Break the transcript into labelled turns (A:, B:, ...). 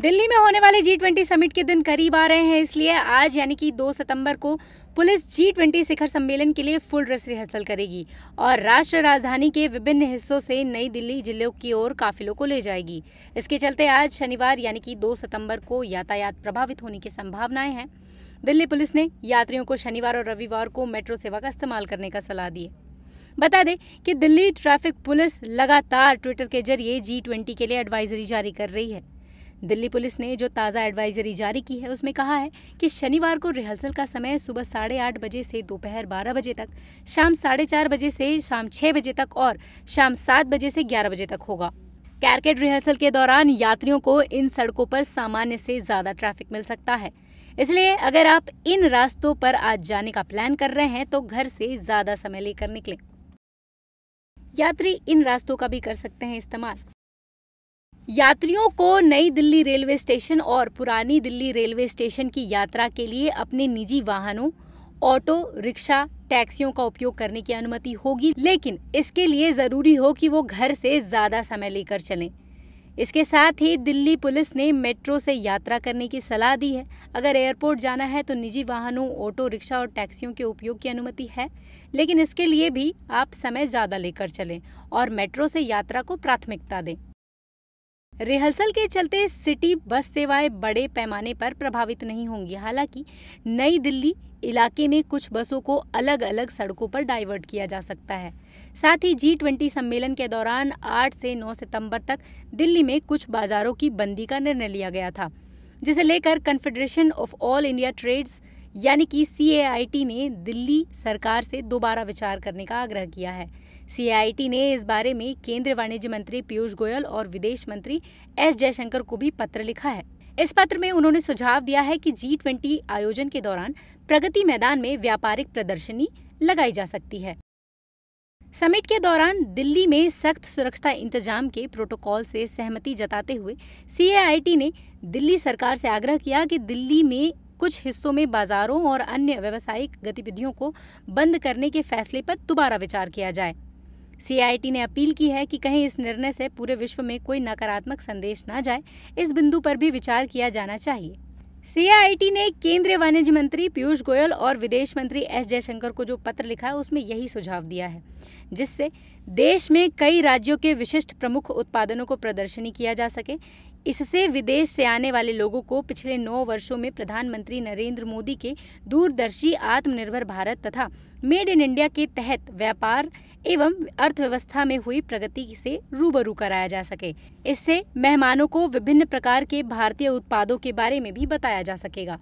A: दिल्ली में होने वाले जी ट्वेंटी समिट के दिन करीब आ रहे हैं, इसलिए आज यानी कि 2 सितंबर को पुलिस जी ट्वेंटी शिखर सम्मेलन के लिए फुल ड्रेस रिहर्सल करेगी और राष्ट्र राजधानी के विभिन्न हिस्सों से नई दिल्ली जिलों की ओर काफिलों को ले जाएगी। इसके चलते आज शनिवार यानी कि 2 सितंबर को यातायात प्रभावित होने की संभावनाएँ हैं। दिल्ली पुलिस ने यात्रियों को शनिवार और रविवार को मेट्रो सेवा का इस्तेमाल करने का सलाह दी बता दें कि दिल्ली ट्रैफ़िक पुलिस लगातार ट्विटर के ज़रिए जी ट्वेंटी के लिए एडवाइजरी जारी कर रही है। दिल्ली पुलिस ने जो ताज़ा एडवाइजरी जारी की है, उसमें कहा है कि शनिवार को रिहर्सल का समय सुबह साढ़े आठ बजे से दोपहर बारह बजे तक, शाम साढ़े चार बजे से शाम छह बजे तक और शाम सात बजे से ग्यारह बजे तक होगा। कैरकेट रिहर्सल के दौरान यात्रियों को इन सड़कों पर सामान्य से ज़्यादा ट्रैफ़िक मिल सकता है। इसलिए अगर आप इन रास्तों पर आज जाने का प्लान कर रहे हैं तो घर से ज़्यादा समय लेकर निकलें। यात्री इन रास्तों का भी कर सकते हैं इस्तेमाल। यात्रियों को नई दिल्ली रेलवे स्टेशन और पुरानी दिल्ली रेलवे स्टेशन की यात्रा के लिए अपने निजी वाहनों, ऑटो, रिक्शा, टैक्सियों का उपयोग करने की अनुमति होगी। लेकिन इसके लिए ज़रूरी हो कि वो घर से ज़्यादा समय लेकर चलें। इसके साथ ही दिल्ली पुलिस ने मेट्रो से यात्रा करने की सलाह दी है। अगर एयरपोर्ट जाना है तो निजी वाहनों, ऑटो, रिक्शा और टैक्सियों के उपयोग की अनुमति है। लेकिन इसके लिए भी आप समय ज़्यादा लेकर चलें और मेट्रो से यात्रा को प्राथमिकता दें। रिहर्सल के चलते सिटी बस सेवाएँ बड़े पैमाने पर प्रभावित नहीं होंगी। हालाँकि, नई दिल्ली इलाके में कुछ बसों को अलग अलग सड़कों पर डाइवर्ट किया जा सकता है। साथ ही जी ट्वेंटी सम्मेलन के दौरान 8 से 9 सितंबर तक दिल्ली में कुछ बाजारों की बंदी का निर्णय लिया गया था, जिसे लेकर confederation of all India trades यानी कि सी ने दिल्ली सरकार से दोबारा विचार करने का आग्रह किया है। सी ने इस बारे में केंद्रीय वाणिज्य मंत्री पीयूष गोयल और विदेश मंत्री एस जयशंकर को भी पत्र लिखा है। इस पत्र में उन्होंने सुझाव दिया है कि जी ट्वेंटी आयोजन के दौरान प्रगति मैदान में व्यापारिक प्रदर्शनी लगाई जा सकती है। समिट के दौरान दिल्ली में सख्त सुरक्षा इंतज़ाम के प्रोटोकॉल से सहमति जताते हुए सीएआईटी ने दिल्ली सरकार से आग्रह किया कि दिल्ली में कुछ हिस्सों में बाजारों और अन्य व्यावसायिक गतिविधियों को बंद करने के फैसले पर दोबारा विचार किया जाए। सीआईटी ने अपील की है कि कहीं इस निर्णय से पूरे विश्व में कोई नकारात्मक संदेश न जाए, इस बिंदु पर भी विचार किया जाना चाहिए। सीआईटी ने केंद्रीय वाणिज्य मंत्री पीयूष गोयल और विदेश मंत्री एस जयशंकर को जो पत्र लिखा है, उसमें यही सुझाव दिया है, जिससे देश में कई राज्यों के विशिष्ट प्रमुख उत्पादनों को प्रदर्शनी किया जा सके। इससे विदेश से आने वाले लोगों को पिछले नौ वर्षों में प्रधानमंत्री नरेंद्र मोदी के दूरदर्शी आत्मनिर्भर भारत तथा मेड इन इंडिया के तहत व्यापार एवं अर्थव्यवस्था में हुई प्रगति से रूबरू कराया जा सके। इससे मेहमानों को विभिन्न प्रकार के भारतीय उत्पादों के बारे में भी बताया जा सकेगा।